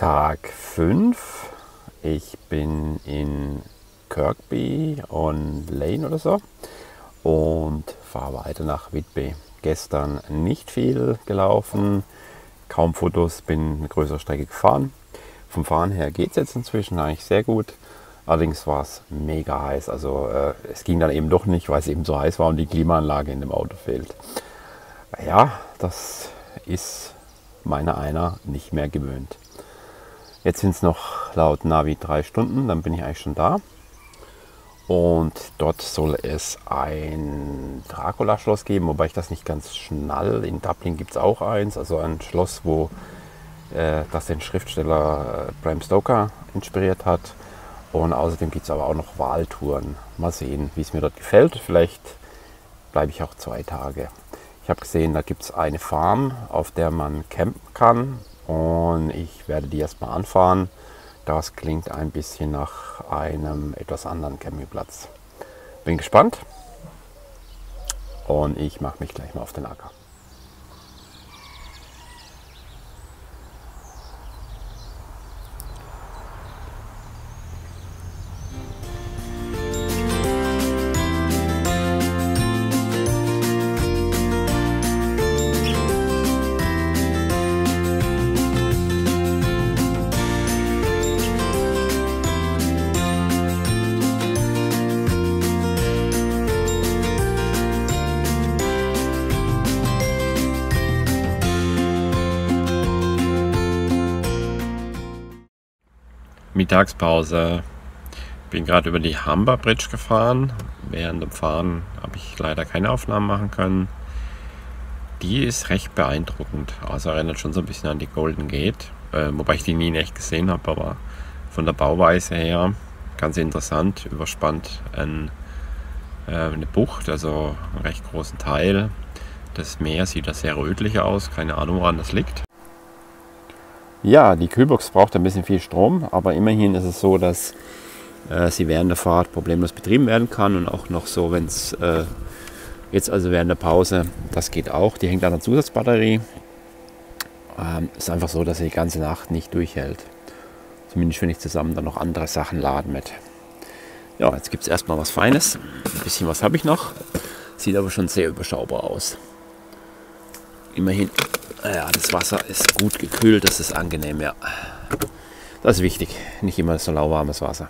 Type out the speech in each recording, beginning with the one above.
Tag 5. Ich bin in Kirkby on Lane oder so und fahre weiter nach Whitby. Gestern nicht viel gelaufen, kaum Fotos, bin eine größere Strecke gefahren. Vom Fahren her geht es jetzt inzwischen eigentlich sehr gut. Allerdings war es mega heiß. Also äh, es ging dann eben doch nicht, weil es eben so heiß war und die Klimaanlage in dem Auto fehlt. Ja, das ist meiner einer nicht mehr gewöhnt. Jetzt sind es noch laut Navi drei Stunden, dann bin ich eigentlich schon da. Und dort soll es ein Dracula-Schloss geben, wobei ich das nicht ganz schnall. In Dublin gibt es auch eins, also ein Schloss, wo äh, das den Schriftsteller äh, Bram Stoker inspiriert hat. Und außerdem gibt es aber auch noch Wahltouren. Mal sehen, wie es mir dort gefällt. Vielleicht bleibe ich auch zwei Tage. Ich habe gesehen, da gibt es eine Farm, auf der man campen kann. Und ich werde die erstmal anfahren. Das klingt ein bisschen nach einem etwas anderen Campingplatz. Bin gespannt. Und ich mache mich gleich mal auf den Acker. Mittagspause. Bin gerade über die Humber Bridge gefahren. Während dem Fahren habe ich leider keine Aufnahmen machen können. Die ist recht beeindruckend. Also erinnert schon so ein bisschen an die Golden Gate. Äh, wobei ich die nie in echt gesehen habe, aber von der Bauweise her ganz interessant. Überspannt ein, äh, eine Bucht, also einen recht großen Teil. Das Meer sieht da sehr rötlich aus. Keine Ahnung, woran das liegt. Ja, die Kühlbox braucht ein bisschen viel Strom, aber immerhin ist es so, dass äh, sie während der Fahrt problemlos betrieben werden kann und auch noch so, wenn es äh, jetzt also während der Pause, das geht auch. Die hängt an der Zusatzbatterie. Ähm, ist einfach so, dass sie die ganze Nacht nicht durchhält. Zumindest wenn ich zusammen dann noch andere Sachen laden mit. Ja, jetzt gibt es erstmal was Feines. Ein bisschen was habe ich noch. Sieht aber schon sehr überschaubar aus. Immerhin ja, das Wasser ist gut gekühlt, das ist angenehm, ja. Das ist wichtig, nicht immer so lauwarmes Wasser.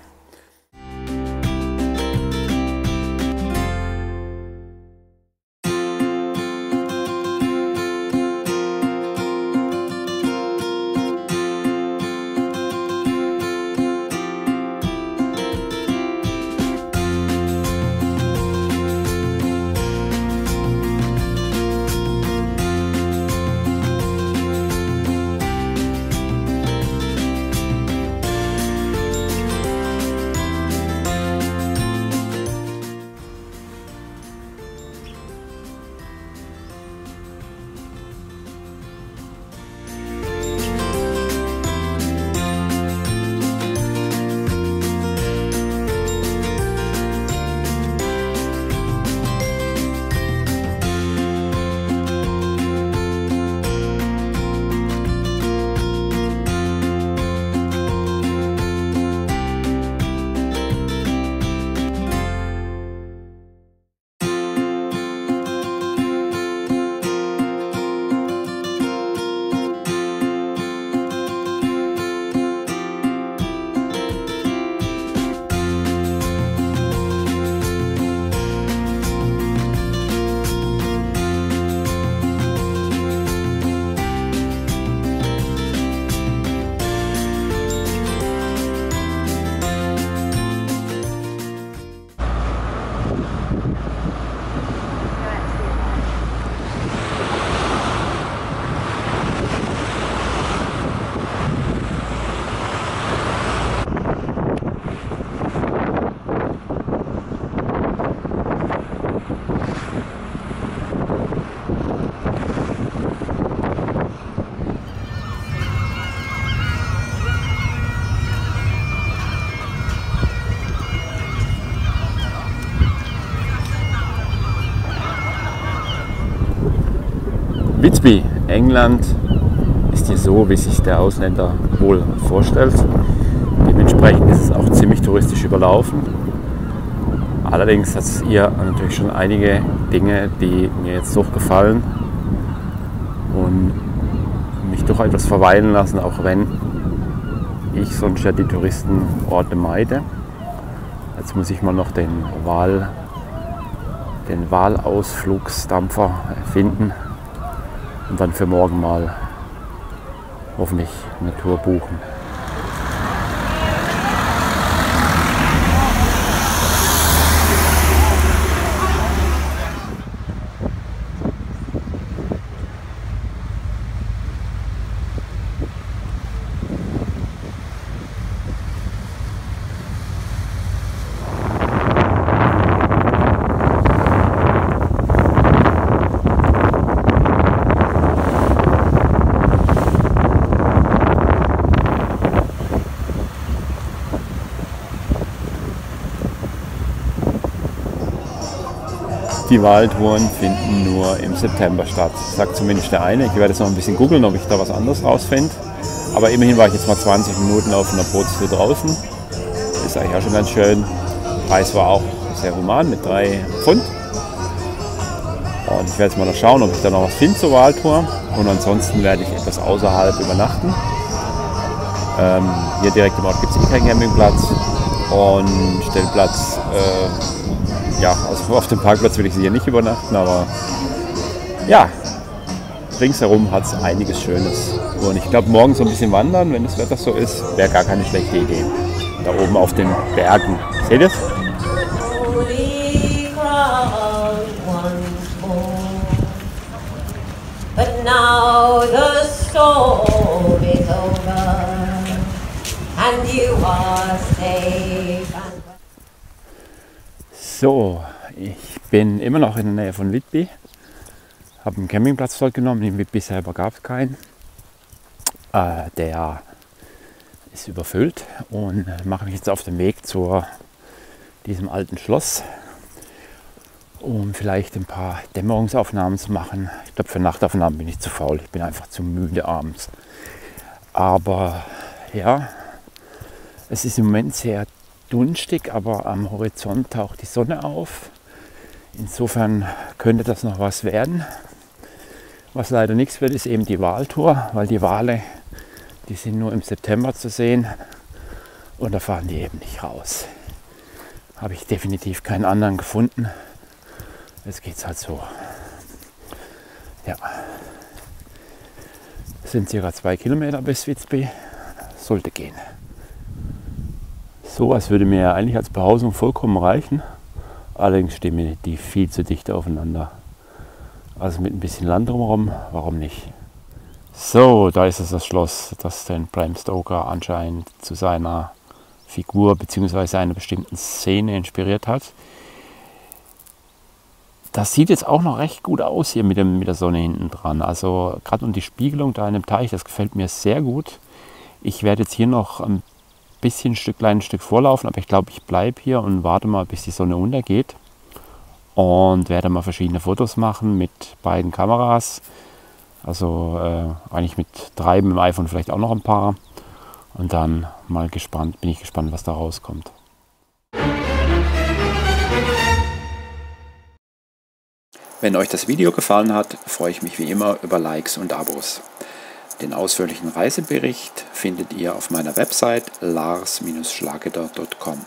Whitby, England, ist hier so wie sich der Ausländer wohl vorstellt. Dementsprechend ist es auch ziemlich touristisch überlaufen. Allerdings hat es hier natürlich schon einige Dinge, die mir jetzt doch gefallen und mich doch etwas verweilen lassen, auch wenn ich sonst ja die Touristenorte meide. Jetzt muss ich mal noch den Wahl, den Wahlausflugsdampfer finden und dann für morgen mal hoffentlich eine Tour buchen. Die Waldtouren finden nur im September statt, sagt zumindest der eine. Ich werde jetzt noch ein bisschen googeln, ob ich da was anderes rausfinde. Aber immerhin war ich jetzt mal 20 Minuten auf einer Bootstour draußen. Ist eigentlich auch schon ganz schön. Preis war auch sehr human mit 3 Pfund. Und ich werde jetzt mal noch schauen, ob ich da noch was finde zur Waldtour. Und ansonsten werde ich etwas außerhalb übernachten. Ähm, hier direkt im Ort gibt es eh keinen Campingplatz. Und Stellplatz äh, ja, also auf dem Parkplatz will ich sie hier nicht übernachten, aber ja, ringsherum hat es einiges Schönes. Und ich glaube, morgen so ein bisschen wandern, wenn das Wetter so ist, wäre gar keine schlechte Idee. Da oben auf den Bergen. Seht ihr es? And you are safe. So, ich bin immer noch in der Nähe von Whitby. Habe einen Campingplatz dort genommen. In Whitby selber gab es keinen. Äh, der ist überfüllt und mache mich jetzt auf den Weg zu diesem alten Schloss, um vielleicht ein paar Dämmerungsaufnahmen zu machen. Ich glaube, für Nachtaufnahmen bin ich zu faul. Ich bin einfach zu müde abends. Aber ja, es ist im Moment sehr dunstig, aber am Horizont taucht die Sonne auf. Insofern könnte das noch was werden. Was leider nichts wird, ist eben die Wahltour, weil die Wale, die sind nur im September zu sehen und da fahren die eben nicht raus. Habe ich definitiv keinen anderen gefunden. Jetzt geht es halt so. Ja. Es sind circa zwei Kilometer bis Witzby. Sollte gehen. Sowas würde mir ja eigentlich als Behausung vollkommen reichen. Allerdings stehen mir die viel zu dicht aufeinander. Also mit ein bisschen Land drumherum, warum nicht? So, da ist es das Schloss, das den Bram Stoker anscheinend zu seiner Figur bzw. einer bestimmten Szene inspiriert hat. Das sieht jetzt auch noch recht gut aus hier mit, dem, mit der Sonne hinten dran. Also gerade um die Spiegelung da in dem Teich, das gefällt mir sehr gut. Ich werde jetzt hier noch ein bisschen Stück, kleines Stück vorlaufen, aber ich glaube, ich bleibe hier und warte mal, bis die Sonne untergeht. Und werde mal verschiedene Fotos machen mit beiden Kameras. Also äh, eigentlich mit drei mit dem iPhone vielleicht auch noch ein paar. Und dann mal gespannt, bin ich gespannt, was da rauskommt. Wenn euch das Video gefallen hat, freue ich mich wie immer über Likes und Abos. Den ausführlichen Reisebericht findet ihr auf meiner Website lars-schlageter.com.